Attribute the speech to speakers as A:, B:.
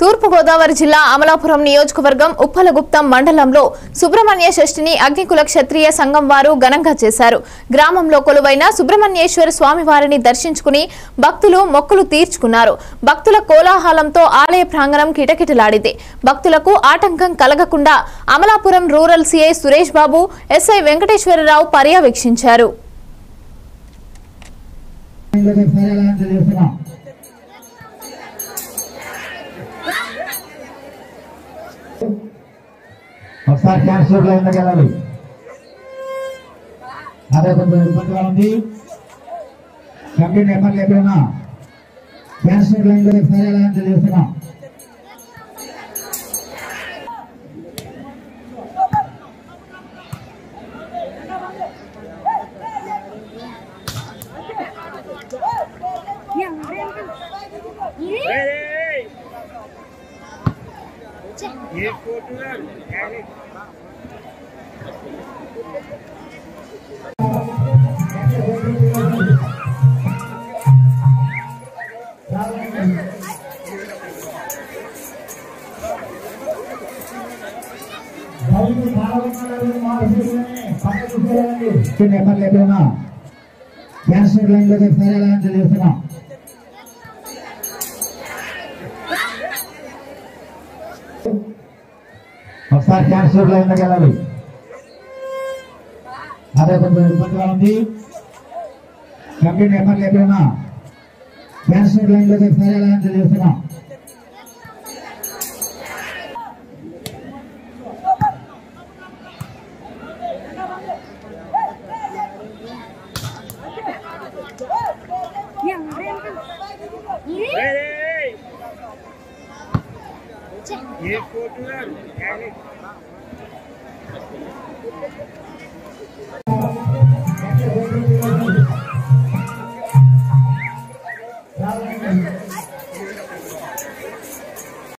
A: తూర్పుగోదావరి జిల్లా అమలాపురం నియోజకవర్గం ఉప్పలగుప్తం మండలంలో సుబ్రహ్మణ్య షష్ఠిని అగ్నికుల క్షత్రియ సంఘం వారు ఘనంగా చేశారు. గ్రామంలో కొలువైన సుబ్రహ్మణ్యేశ్వర స్వామివారిని దర్శించుకుని భక్తులు మొక్కులు తీర్చుకున్నారు. భక్తుల కోలాహలంతో ఆలయ ప్రాంగణం కిటకిటలాడింది. భక్తులకు ఆటంకం కలగకుండా Amalapuram rural CI Suresh Babu SI Venkateswara Rao పర్యవేక్షించారు.
B: ఒకసారి క్యాన్సర్ లైన్ దగ్గర వెళ్ళాలి? అదే కొంచెం ఇబ్బందిగా ఉంది. కంప్లీట్ ఎమ్మెల్యే ఎక్కడైనా క్యాన్సర్ లైన్లో సరళాన్ని తెలియజేస్తున్నాం. ఎక్కడ లేకపోయినా క్యాన్సర్ లైన్ లో సరే అలా తెలియజేస్తున్నాం ఒకసారి క్యాన్సర్ లైన్ దగ్గర వెళ్ళాలి. అదే కొంచెం ఇబ్బందిగా ఉంది. కంప్లీట్ ఎమ్మెల్యే ఎక్కడైనా క్యాన్సర్ లైన్లో సరళాన్ని తెలియజేస్తున్నాం?
C: ये फ़ोटो है।